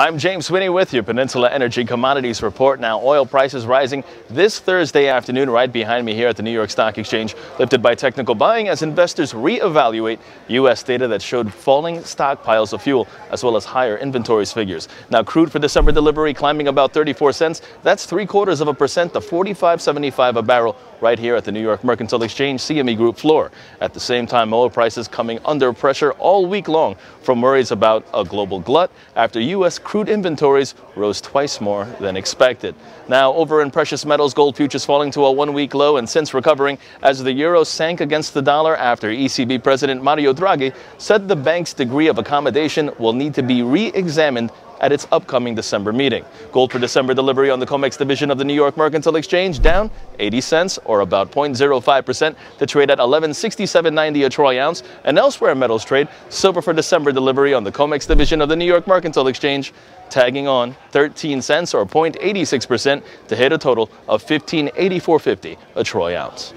I'm James Sweeney with your Peninsula Energy Commodities Report. Now, oil prices rising this Thursday afternoon right behind me here at the New York Stock Exchange, lifted by technical buying as investors reevaluate U.S. data that showed falling stockpiles of fuel as well as higher inventories figures. Now, crude for December delivery climbing about 34 cents. That's three quarters of a percent to 45.75 a barrel right here at the New York Mercantile Exchange CME Group floor. At the same time, oil prices coming under pressure all week long from worries about a global glut after U.S crude inventories rose twice more than expected. Now, over in precious metals, gold futures falling to a one-week low and since recovering as the euro sank against the dollar after ECB President Mario Draghi said the bank's degree of accommodation will need to be re-examined at its upcoming December meeting. Gold for December delivery on the COMEX division of the New York Mercantile Exchange down 80 cents or about 0.05% to trade at 1167.90 a troy ounce. And elsewhere metals trade, silver for December delivery on the COMEX division of the New York Mercantile Exchange tagging on 13 cents or 0.86% to hit a total of 1584.50 a troy ounce.